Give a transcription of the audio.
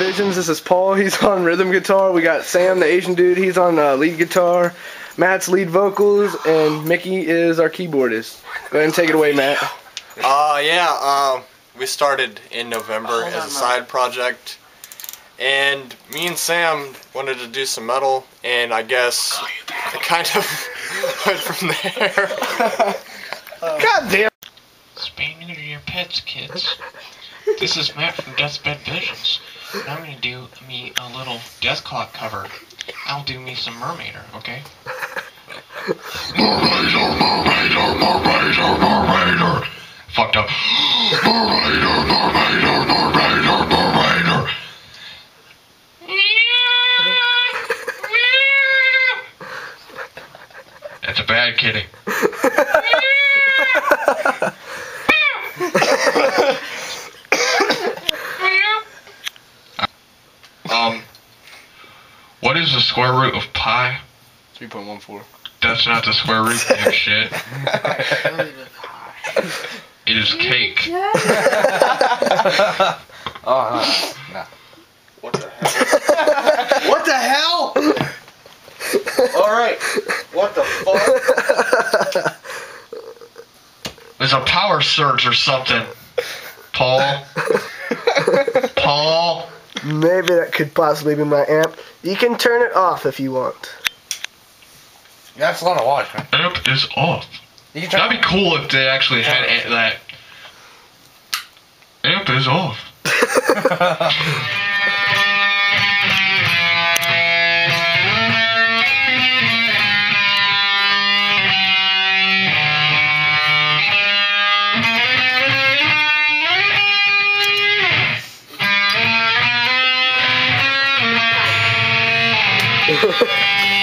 This is Paul. He's on rhythm guitar. We got Sam, the Asian dude. He's on uh, lead guitar. Matt's lead vocals, and Mickey is our keyboardist. Go ahead and take it away, Matt. Uh, yeah, um, we started in November as a side project. And me and Sam wanted to do some metal, and I guess it kind of went from there. God damn. Spay neuter your pets, kids. This is Matt from Deathbed Visions. And I'm gonna do me a little Dethklok cover. I'll do me some Murmaider, okay? Murmaider, Murmaider, Murmaider, Murmaider. Fucked up. Murmaider, Murmaider, Murmaider, Murmaider. That's a bad kitty. Um, what is the square root of pi? 3.14. That's not the square root of shit. It is cake. Oh, no. no. What the hell? what the hell? Alright, what the fuck? There's a power surge or something. Paul. Paul. Maybe that could possibly be my amp. You can turn it off if you want. That's a lot of watch, man. Amp is off. You can try. That'd be cool if they actually had a- that. Amp is off. Thank you.